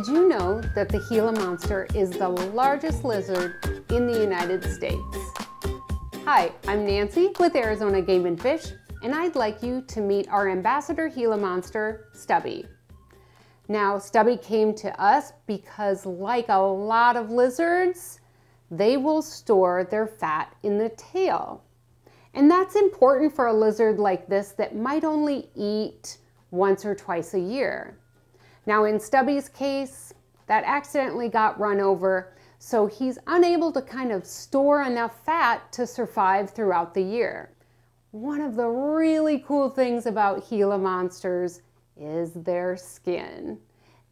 Did you know that the Gila monster is the largest lizard in the United States? Hi, I'm Nancy with Arizona Game and Fish, and I'd like you to meet our ambassador Gila monster, Stubby. Now, Stubby came to us because like a lot of lizards, they will store their fat in the tail. And that's important for a lizard like this that might only eat once or twice a year. Now in Stubby's case, that accidentally got run over, so he's unable to kind of store enough fat to survive throughout the year. One of the really cool things about Gila monsters is their skin.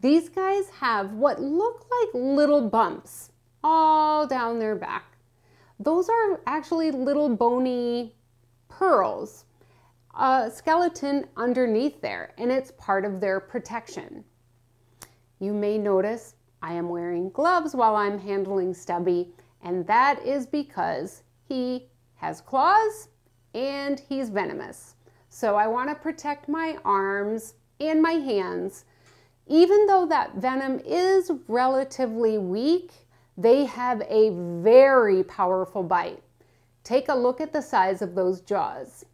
These guys have what look like little bumps all down their back. Those are actually little bony pearls, a skeleton underneath there, and it's part of their protection. You may notice I am wearing gloves while I'm handling Stubby, and that is because he has claws and he's venomous. So I want to protect my arms and my hands. Even though that venom is relatively weak, they have a very powerful bite. Take a look at the size of those jaws.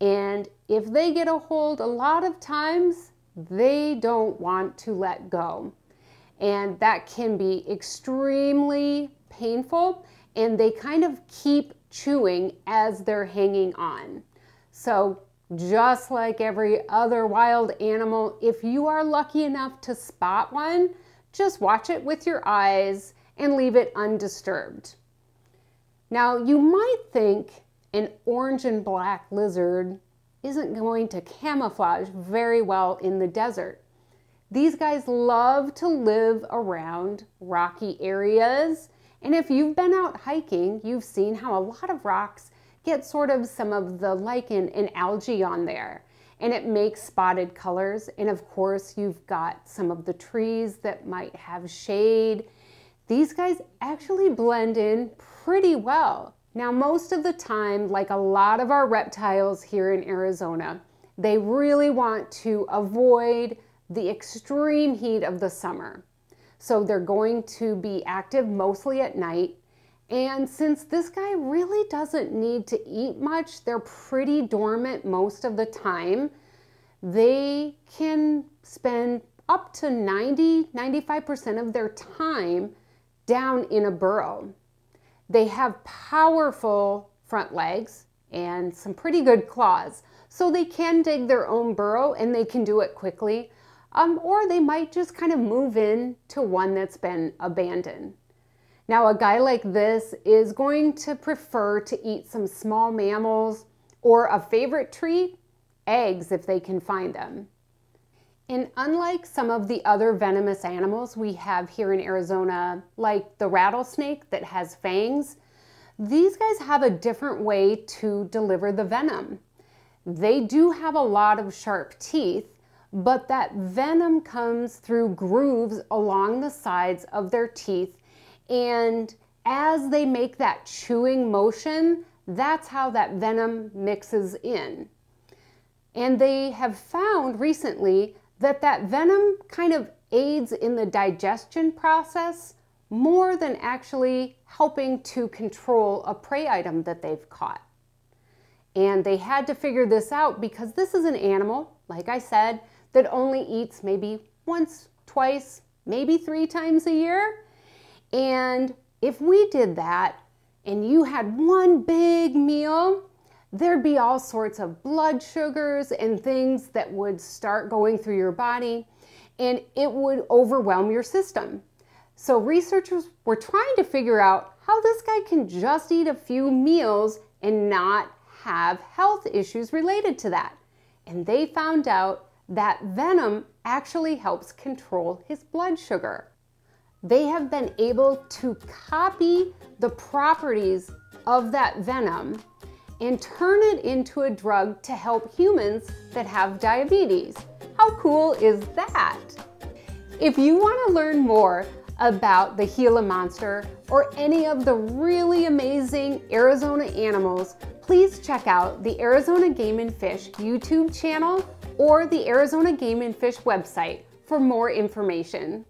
And if they get a hold a lot of times, they don't want to let go. And that can be extremely painful and they kind of keep chewing as they're hanging on. So just like every other wild animal, if you are lucky enough to spot one, just watch it with your eyes and leave it undisturbed. Now you might think an orange and black lizard isn't going to camouflage very well in the desert. These guys love to live around rocky areas. And if you've been out hiking, you've seen how a lot of rocks get sort of some of the lichen and algae on there. And it makes spotted colors. And of course, you've got some of the trees that might have shade. These guys actually blend in pretty well. Now, most of the time, like a lot of our reptiles here in Arizona, they really want to avoid the extreme heat of the summer. So they're going to be active mostly at night. And since this guy really doesn't need to eat much, they're pretty dormant most of the time. They can spend up to 90, 95% of their time down in a burrow. They have powerful front legs and some pretty good claws. So they can dig their own burrow and they can do it quickly. Um, or they might just kind of move in to one that's been abandoned. Now a guy like this is going to prefer to eat some small mammals or a favorite treat, eggs if they can find them. And unlike some of the other venomous animals we have here in Arizona, like the rattlesnake that has fangs, these guys have a different way to deliver the venom. They do have a lot of sharp teeth, but that venom comes through grooves along the sides of their teeth. And as they make that chewing motion, that's how that venom mixes in. And they have found recently that that venom kind of aids in the digestion process more than actually helping to control a prey item that they've caught. And they had to figure this out because this is an animal, like I said, that only eats maybe once, twice, maybe three times a year. And if we did that and you had one big meal, there'd be all sorts of blood sugars and things that would start going through your body and it would overwhelm your system. So researchers were trying to figure out how this guy can just eat a few meals and not have health issues related to that. And they found out that venom actually helps control his blood sugar. They have been able to copy the properties of that venom and turn it into a drug to help humans that have diabetes. How cool is that? If you want to learn more about the Gila monster or any of the really amazing Arizona animals, please check out the Arizona Game and Fish YouTube channel or the Arizona Game and Fish website for more information.